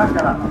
まから。